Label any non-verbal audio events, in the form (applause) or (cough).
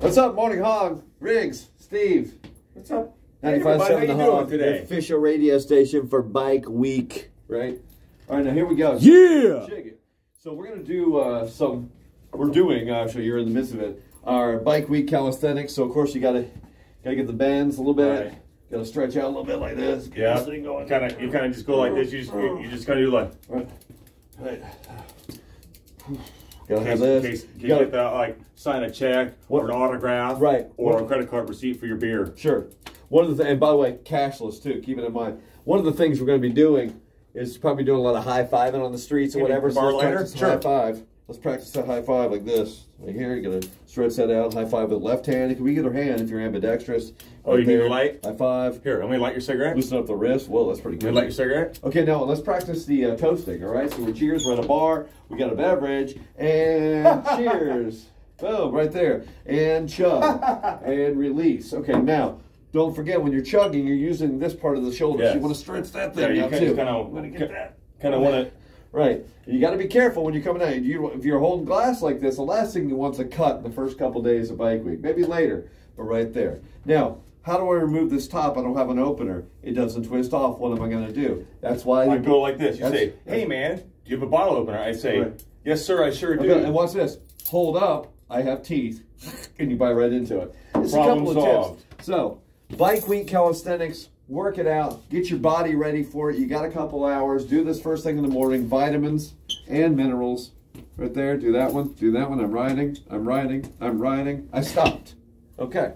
What's up, Morning Hog? Riggs, Steve. What's up? Hey, everybody, 95.7 how you The doing Hog, the official radio station for Bike Week, right? All right, now here we go. Yeah. Shake it. So we're gonna do uh, some. We're doing actually. You're in the midst of it. Our Bike Week calisthenics. So of course you gotta gotta get the bands a little bit. Right. Gotta stretch out a little bit like this. Get Yeah. this thing going. Kind of, you kind of just go like this. You just, you, you just kind of do like. Right. Right. Gotta have case, in this. case, You gotta- get that, like sign a check What- or an autograph, Right. or What- a credit card receipt for your beer. Sure. One of the th- and by the way, cashless too. Keep it in mind. One of the things we're going to be doing is probably doing a lot of high fiving on the streets or whatever. bar later? Sure. high five. Let's practice that high five like this. Right here, you're gonna stretch that out. High five with the left hand. It can be either hand if you're ambidextrous. Oh, you need there. a light? High five. Here, let me light your cigarette. Loosen up the wrist. Whoa, that's pretty Let me good. light your cigarette. Okay, now let's practice the uh, toasting. All right, so we're cheers. We're at a bar. We got a beverage and (laughs) cheers. Boom, right there. And chug (laughs) and release. Okay, now don't forget when you're chugging, you're using this part of the shoulder. Yes. You want to stretch that Yeah, thing you out Kind of, kind I'm gonna get that. kind of want to. Right. You got to be careful when you're coming out. You, if you're holding glass like this, the last thing you want is a cut in the first couple days of bike week. Maybe later, but right there. Now, how do I remove this top? I don't have an opener. It doesn't twist off. What am I going to do? That's why I go like this. You say, "Hey, man, do you have a bottle opener?" I say, Right. "Yes, sir, I sure do." Okay, and watch this. Hold up. I have teeth. and you bite right into it. It's Problem a couple solved. of tips. So, bike week calisthenics. Work it out. Get your body ready for it. You got a couple hours. Do this first thing in the morning. Vitamins and minerals. Right there. Do that one. Do that one. I'm riding. I'm riding. I'm riding. I stopped. Okay.